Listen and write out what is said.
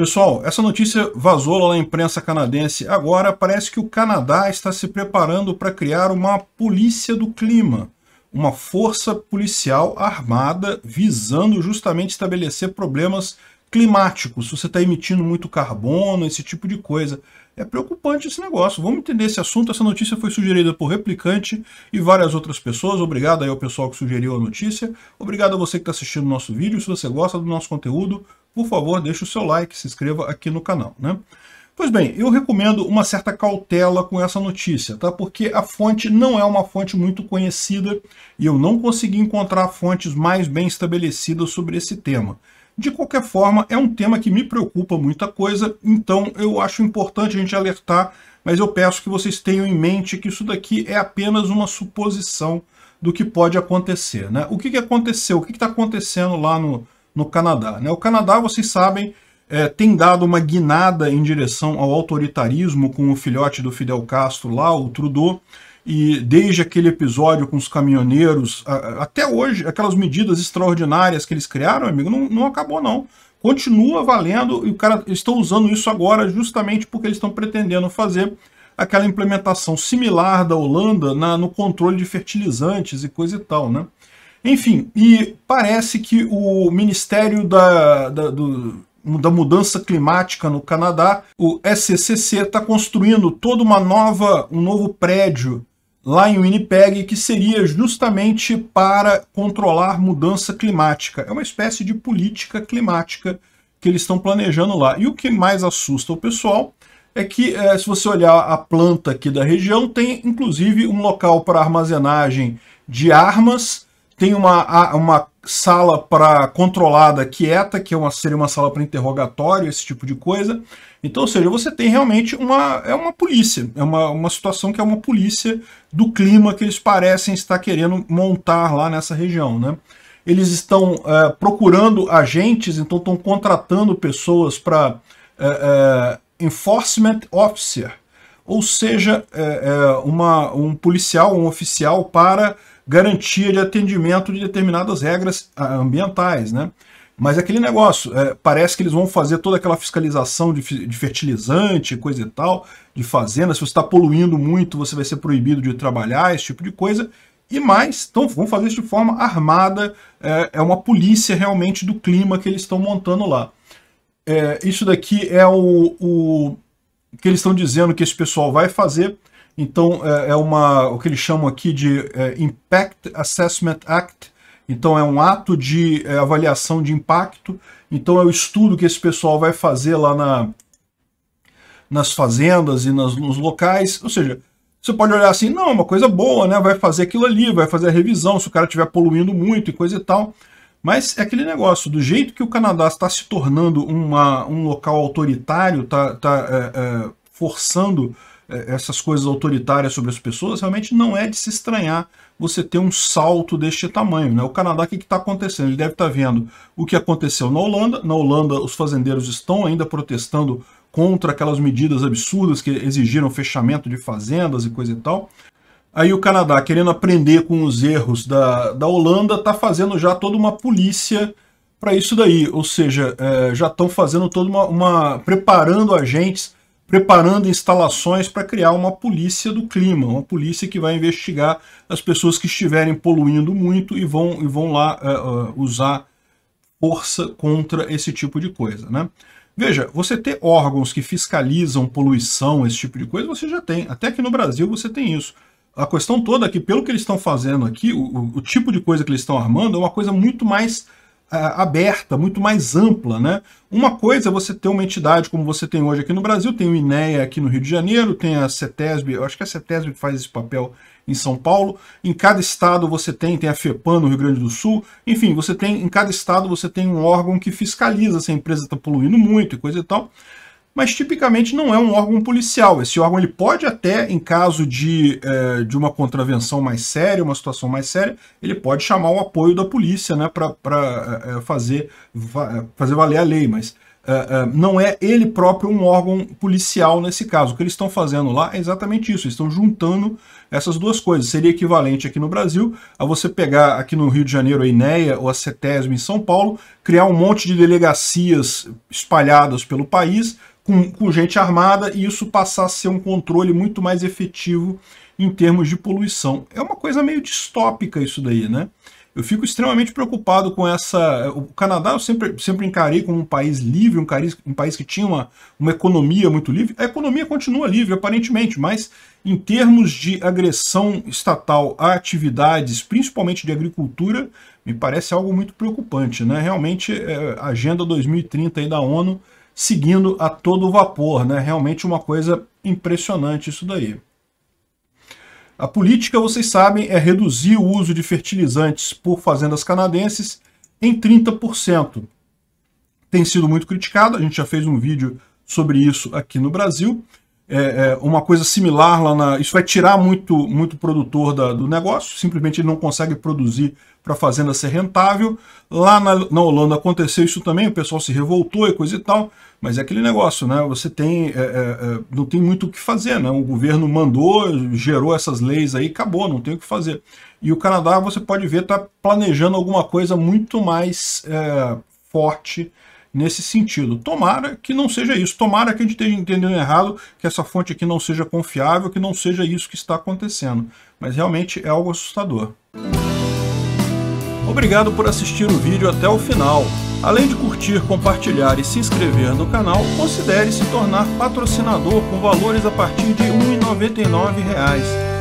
Pessoal, essa notícia vazou lá na imprensa canadense. Agora parece que o Canadá está se preparando para criar uma polícia do clima, uma força policial armada visando justamente estabelecer problemas climáticos. Se você está emitindo muito carbono, esse tipo de coisa. É preocupante esse negócio. Vamos entender esse assunto. Essa notícia foi sugerida por Replicante e várias outras pessoas. Obrigado aí ao pessoal que sugeriu a notícia. Obrigado a você que está assistindo o nosso vídeo. Se você gosta do nosso conteúdo, por favor, deixe o seu like, se inscreva aqui no canal. Né? Pois bem, eu recomendo uma certa cautela com essa notícia, tá? porque a fonte não é uma fonte muito conhecida e eu não consegui encontrar fontes mais bem estabelecidas sobre esse tema. De qualquer forma, é um tema que me preocupa muita coisa, então eu acho importante a gente alertar, mas eu peço que vocês tenham em mente que isso daqui é apenas uma suposição do que pode acontecer. Né? O que, que aconteceu? O que está acontecendo lá no, no Canadá. Né? O Canadá, vocês sabem, é, tem dado uma guinada em direção ao autoritarismo com o filhote do Fidel Castro lá, o Trudeau, e desde aquele episódio com os caminhoneiros, até hoje, aquelas medidas extraordinárias que eles criaram, amigo, não, não acabou não. Continua valendo e o cara estão usando isso agora justamente porque eles estão pretendendo fazer aquela implementação similar da Holanda na, no controle de fertilizantes e coisa e tal, né? Enfim, e parece que o Ministério da, da, do, da Mudança Climática no Canadá, o SCCC, está construindo toda uma nova, um novo prédio lá em Winnipeg que seria justamente para controlar mudança climática. É uma espécie de política climática que eles estão planejando lá. E o que mais assusta o pessoal é que, é, se você olhar a planta aqui da região, tem inclusive um local para armazenagem de armas, tem uma, uma sala para controlada quieta, que é uma, seria uma sala para interrogatório, esse tipo de coisa. Então, ou seja, você tem realmente uma, é uma polícia, é uma, uma situação que é uma polícia do clima que eles parecem estar querendo montar lá nessa região. Né? Eles estão é, procurando agentes, então estão contratando pessoas para é, é, enforcement officer, ou seja, é, é, uma, um policial, um oficial para garantia de atendimento de determinadas regras ah, ambientais, né? Mas aquele negócio, é, parece que eles vão fazer toda aquela fiscalização de, de fertilizante, coisa e tal, de fazenda. Se você está poluindo muito, você vai ser proibido de trabalhar, esse tipo de coisa. E mais, então vão fazer isso de forma armada, é, é uma polícia realmente do clima que eles estão montando lá. É, isso daqui é o, o que eles estão dizendo que esse pessoal vai fazer. Então, é, é uma, o que eles chamam aqui de é, Impact Assessment Act. Então, é um ato de é, avaliação de impacto. Então, é o estudo que esse pessoal vai fazer lá na, nas fazendas e nas, nos locais. Ou seja, você pode olhar assim, não, é uma coisa boa, né? Vai fazer aquilo ali, vai fazer a revisão, se o cara estiver poluindo muito e coisa e tal. Mas é aquele negócio, do jeito que o Canadá está se tornando uma, um local autoritário, está tá, é, é, forçando é, essas coisas autoritárias sobre as pessoas, realmente não é de se estranhar você ter um salto deste tamanho. Né? O Canadá, o que está acontecendo? Ele deve estar tá vendo o que aconteceu na Holanda. Na Holanda, os fazendeiros estão ainda protestando contra aquelas medidas absurdas que exigiram fechamento de fazendas e coisa e tal. Aí o Canadá, querendo aprender com os erros da, da Holanda, está fazendo já toda uma polícia para isso daí. Ou seja, é, já estão fazendo toda uma, uma. preparando agentes preparando instalações para criar uma polícia do clima, uma polícia que vai investigar as pessoas que estiverem poluindo muito e vão, e vão lá uh, uh, usar força contra esse tipo de coisa. Né? Veja, você ter órgãos que fiscalizam poluição, esse tipo de coisa, você já tem. Até aqui no Brasil você tem isso. A questão toda é que, pelo que eles estão fazendo aqui, o, o tipo de coisa que eles estão armando é uma coisa muito mais aberta, muito mais ampla. Né? Uma coisa é você ter uma entidade como você tem hoje aqui no Brasil, tem o INEA aqui no Rio de Janeiro, tem a CETESB, eu acho que é a CETESB que faz esse papel em São Paulo. Em cada estado você tem, tem a FEPAM no Rio Grande do Sul. Enfim, você tem, em cada estado você tem um órgão que fiscaliza se a empresa está poluindo muito e coisa e tal mas tipicamente não é um órgão policial. Esse órgão ele pode até, em caso de, é, de uma contravenção mais séria, uma situação mais séria, ele pode chamar o apoio da polícia né, para é, é, fazer, fazer valer a lei, mas não é ele próprio um órgão policial nesse caso. O que eles estão fazendo lá é exatamente isso, eles estão juntando essas duas coisas. Seria equivalente aqui no Brasil a você pegar aqui no Rio de Janeiro a INEA ou a CETESB em São Paulo, criar um monte de delegacias espalhadas pelo país, com, com gente armada, e isso passar a ser um controle muito mais efetivo em termos de poluição. É uma coisa meio distópica isso daí, né? Eu fico extremamente preocupado com essa... O Canadá eu sempre, sempre encarei como um país livre, um país, um país que tinha uma, uma economia muito livre. A economia continua livre, aparentemente, mas em termos de agressão estatal a atividades, principalmente de agricultura, me parece algo muito preocupante. Né? Realmente, é, a Agenda 2030 aí da ONU seguindo a todo vapor. Né? Realmente uma coisa impressionante isso daí. A política, vocês sabem, é reduzir o uso de fertilizantes por fazendas canadenses em 30%. Tem sido muito criticado, a gente já fez um vídeo sobre isso aqui no Brasil. É, é uma coisa similar lá na... Isso vai tirar muito, muito produtor da, do negócio, simplesmente ele não consegue produzir para a fazenda ser rentável. Lá na, na Holanda aconteceu isso também, o pessoal se revoltou e coisa e tal. Mas é aquele negócio, né? Você tem, é, é, é, não tem muito o que fazer, né? O governo mandou, gerou essas leis aí, acabou, não tem o que fazer. E o Canadá, você pode ver, está planejando alguma coisa muito mais é, forte nesse sentido. Tomara que não seja isso, tomara que a gente esteja entendendo errado, que essa fonte aqui não seja confiável, que não seja isso que está acontecendo. Mas realmente é algo assustador. Obrigado por assistir o vídeo até o final. Além de curtir, compartilhar e se inscrever no canal, considere se tornar patrocinador com valores a partir de R$ 1,99.